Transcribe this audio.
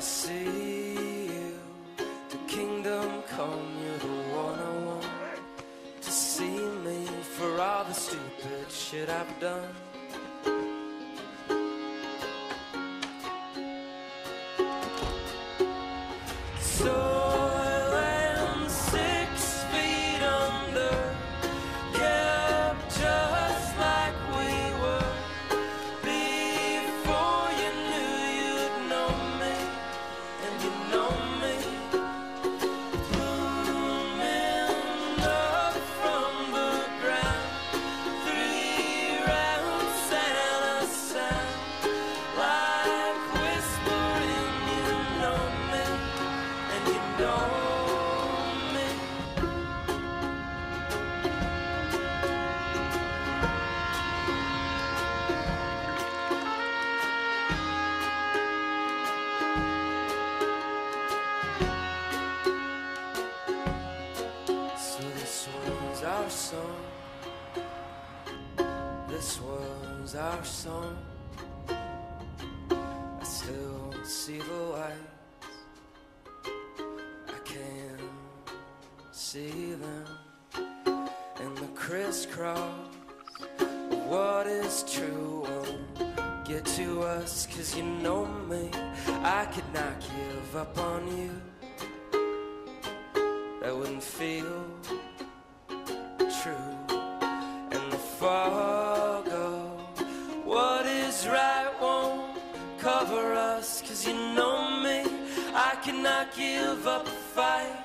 wanna see you. The kingdom come, you're the one I want to see me for all the stupid shit I've done. This was our song. I still see the lights. I can see them. And the crisscross of what is true won't get to us. Cause you know me. I could not give up on you that wouldn't feel true. And the fog cause you know me. I cannot give up a fight